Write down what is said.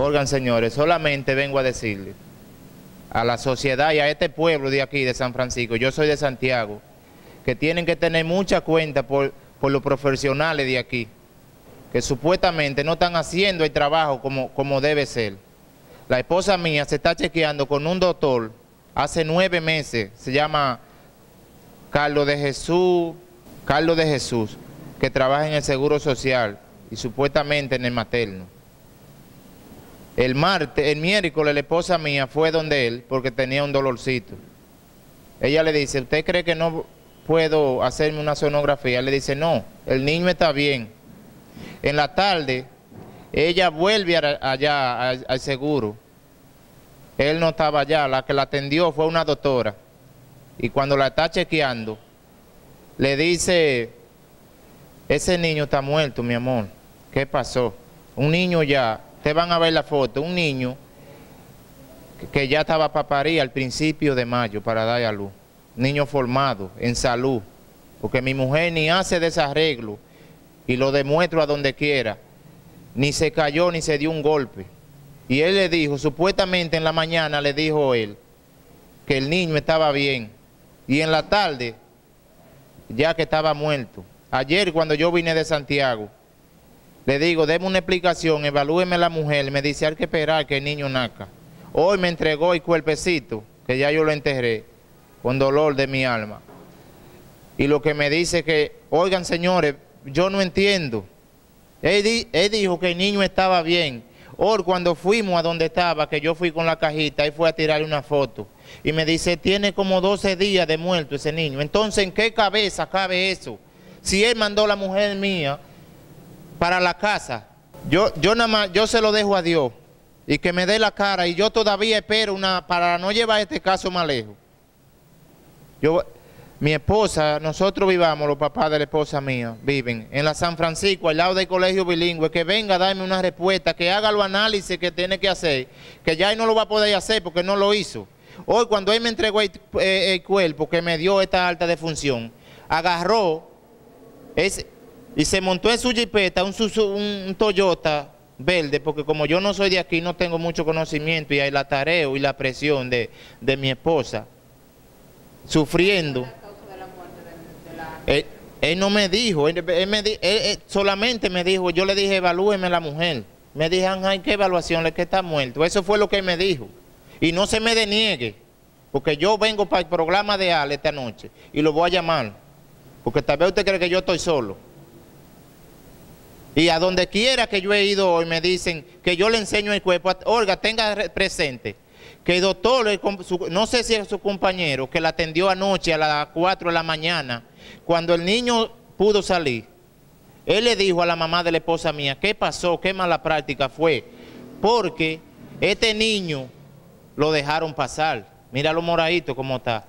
Oigan, señores, solamente vengo a decirle a la sociedad y a este pueblo de aquí, de San Francisco, yo soy de Santiago, que tienen que tener mucha cuenta por, por los profesionales de aquí, que supuestamente no están haciendo el trabajo como, como debe ser. La esposa mía se está chequeando con un doctor hace nueve meses, se llama Carlos de Jesús, Carlos de Jesús, que trabaja en el Seguro Social y supuestamente en el materno. El martes, el miércoles, la esposa mía fue donde él porque tenía un dolorcito. Ella le dice, ¿usted cree que no puedo hacerme una sonografía? Le dice, no, el niño está bien. En la tarde, ella vuelve allá al, seguro. Él no estaba allá, la que la atendió fue una doctora. Y cuando la está chequeando, le dice, ese niño está muerto, mi amor. ¿Qué pasó? Un niño ya Van a ver la foto, un niño que ya estaba para parir al principio de mayo para dar a luz. Niño formado, en salud. Porque mi mujer ni hace desarreglo y lo demuestro a donde quiera. Ni se cayó ni se dio un golpe. Y él le dijo, supuestamente en la mañana le dijo él que el niño estaba bien. Y en la tarde, ya que estaba muerto. Ayer cuando yo vine de Santiago, le digo, déme una explicación, evalúeme la mujer. Me dice, hay que esperar que el niño nazca. Hoy me entregó el cuerpecito, que ya yo lo enterré, con dolor de mi alma. Y lo que me dice que, oigan señores, yo no entiendo. Él, dijo que el niño estaba bien. Hoy cuando fuimos a donde estaba, que yo fui con la cajita, ahí fue a tirarle una foto. Y me dice, tiene como 12 días de muerto ese niño. Entonces, ¿en qué cabeza cabe eso? Si él mandó a la mujer mía para la casa, yo, yo nada yo se lo dejo a Dios y que me dé la cara y yo todavía espero una, para no llevar este caso más lejos. Yo, mi esposa, nosotros vivamos, los papás de la esposa mía, viven en la San Francisco, al lado del colegio bilingüe, que venga a darme una respuesta, que haga los análisis que tiene que hacer, que ya él no lo va a poder hacer porque no lo hizo. Hoy cuando él me entregó el, eh, el cuerpo que me dio esta alta defunción, agarró ese, y se montó en su jipeta un, un, Toyota verde, porque como yo no soy de aquí, no tengo mucho conocimiento y hay la tareo y la presión de, mi esposa, sufriendo. Él, él, no me dijo, él, me solamente me dijo, yo le dije, evalúeme la mujer. Me dijeron, ay, ¿qué evaluación? Le que está muerto. Eso fue lo que él me dijo. Y no se me deniegue, porque yo vengo para el programa de Ale esta noche y lo voy a llamar, porque tal vez usted cree que yo estoy solo. Y a donde quiera que yo he ido hoy me dicen que yo le enseño el cuerpo. Olga, tenga presente que el doctor, no sé si es su compañero, que la atendió anoche a las 4 de la mañana, cuando el niño pudo salir, él le dijo a la mamá de la esposa mía, ¿qué pasó? ¿Qué mala práctica fue? Porque este niño lo dejaron pasar. Mira lo moradito como está.